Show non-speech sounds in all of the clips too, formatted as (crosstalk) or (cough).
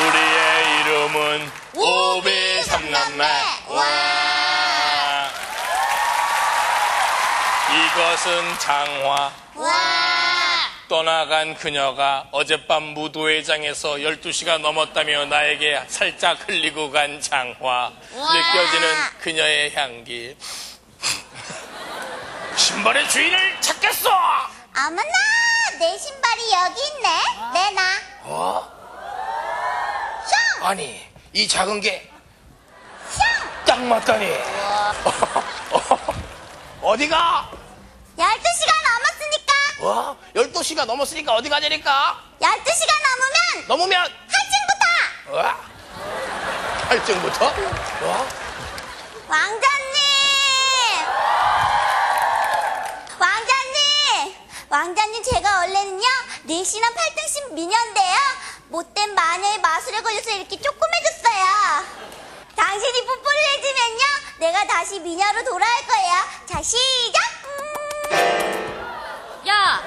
우리의 이름은 오비 삼남매. 와. 이것은 장화. 와. 떠나간 그녀가 어젯밤 무도회장에서 12시가 넘었다며 나에게 살짝 흘리고 간 장화. 느껴지는 그녀의 향기. 신발의 주인을 찾겠어! 어머나, 내 신발이 여기 있네. 내놔. 어? 샹! 아니, 이 작은 게 샹! 딱 맞다니. 어디가? 12시가 넘었으니까, 와, 12시가 넘었으니까 어디 가자니까? 12시가 넘으면 넘으면, 할증부터! 와, 할증부터? 와, 왕자님! 왕자님! 왕자님, 제가 원래는요, 내신한 8등신 미녀인데요. 못된 마녀의 마술에 걸려서 이렇게 조그매졌어요. 당신이 뽀뽀를 해주면요, 내가 다시 미녀로 돌아올 거예요. 자, 시작! 음. 야,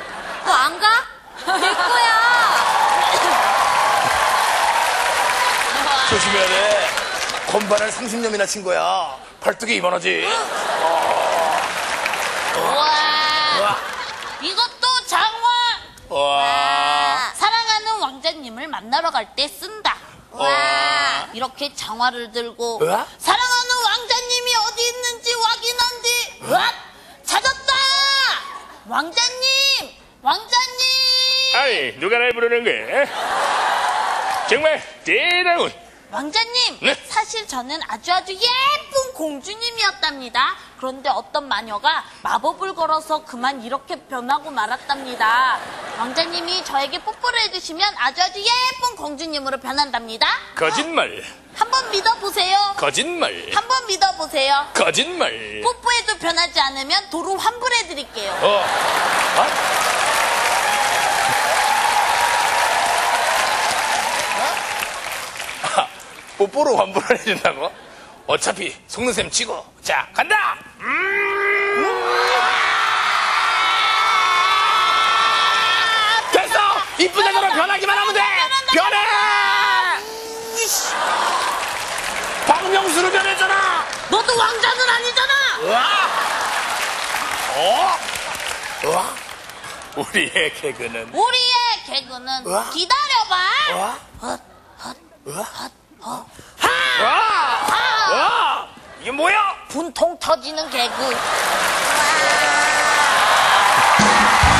너 안 가? 내 거야. 조심해야 돼. 건반을 30년이나 친 거야. 팔뚝이 이만하지. 우와, 와, 이것도 장화. 와. 사랑하는 만나러 갈 때 쓴다. 와. 이렇게 장화를 들고 으아? 사랑하는 왕자님이 어디 있는지 확인한 뒤 으악! 찾았다! 왕자님! 왕자님! 아니, 누가 날 부르는 거야? 정말 대단운. 왕자님! 네? 사실 저는 아주 아주 예쁜 공주님이었답니다. 그런데 어떤 마녀가 마법을 걸어서 그만 이렇게 변하고 말았답니다. 왕자님이 저에게 뽀뽀를 해주시면 아주 아주 예쁜 공주님으로 변한답니다. 거짓말. 한번 믿어보세요. 거짓말. 한번 믿어보세요. 거짓말. 뽀뽀해도 변하지 않으면 도로 환불해드릴게요. 어. 아? 아, 뽀뽀로 환불을 해준다고? 어차피 속는 셈 치고. 자, 간다! 음. 됐어! 이쁜 애들은 변하기만 하면 돼! 변해! 박명수로 변했잖아! 너도 왕자는 아니잖아! 으아! 어? 으아? 우리의 개그는 우리의 개그는 우와. 기다려봐! 으아? 헛, 헛, 으아? 와! 와! 이게 뭐야? 분통 터지는 개그. 와. (laughs)